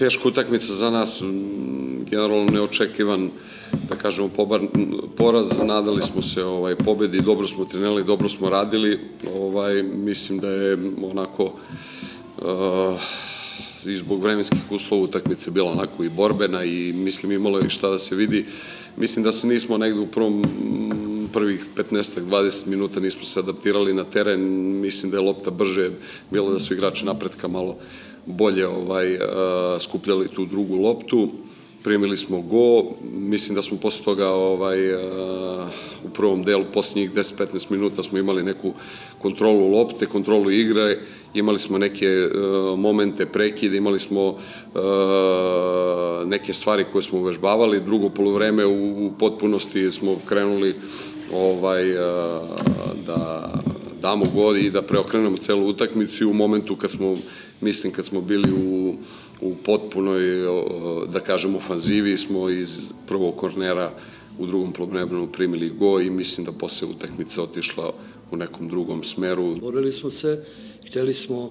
Teška utakmica za nas, generalno neočekivan, da kažemo, poraz, nadali smo se ovaj, pobedi, dobro smo trenirali, dobro smo radili, ovaj, mislim da je onako uh, i zbog vremenskih uslova utakmice bila onako i borbena i mislim imalo je šta da se vidi. Mislim da se nismo negde u prvom prvih 15-20 minuta nismo se adaptirali na teren, mislim da je lopta brže, bilo da su igrači napretka malo bolje ovaj, skupljali tu drugu loptu. Primili smo go, mislim da smo posle toga ovaj, u prvom delu, posljednjih 10-15 minuta smo imali neku kontrolu lopte, kontrolu igre, imali smo neke momente prekide, imali smo neke stvari koje smo uvežbavali, drugo polovreme u potpunosti smo krenuli ovaj, da damo god i da preokrenemo celu utakmicu i u momentu kad smo, mislim, kad smo bili u, u potpunoj, da kažem, ofanzivi smo iz prvog kornera u drugom polovremenu primili go i mislim da posle utakmica otišla u nekom drugom smeru. Borili smo se, hteli smo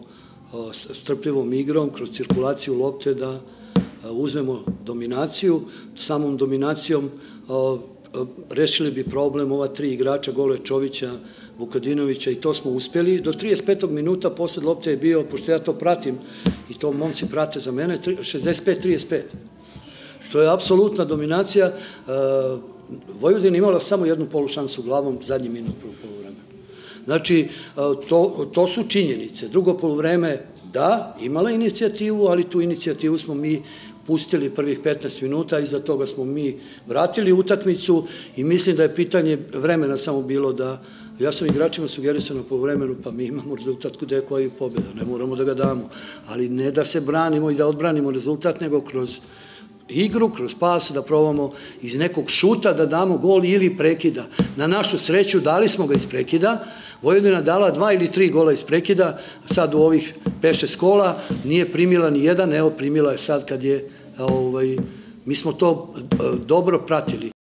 strpljivom igrom, kroz cirkulaciju lopte da uzmemo dominaciju, samom dominacijom rešili bi problem ova tri igrača Gole Čovića, Vukadinovića i to smo uspeli. Do 35. minuta posle lopte je bio, pošto ja to pratim i to momci prate za mene, 65-35. Što je apsolutna dominacija. Vojvodina imala samo jednu polušansu glavom zadnji minut prvog polovremena. Znači, to, to su činjenice. Drugo polovreme, da, imala inicijativu, ali tu inicijativu smo mi pustili prvih 15 minuta, iza toga smo mi vratili utakmicu i mislim da je pitanje vremena samo bilo da Ja sam igračima sugerisao na polovremenu, pa mi imamo rezultat kod je koji pobjeda, ne moramo da ga damo, ali ne da se branimo i da odbranimo rezultat, nego kroz igru, kroz pas, da probamo iz nekog šuta da damo gol ili prekida. Na našu sreću dali smo ga iz prekida, Vojvodina dala dva ili tri gola iz prekida, sad u ovih peše skola nije primila ni jedan, evo primila je sad kad je, ovaj, mi smo to dobro pratili.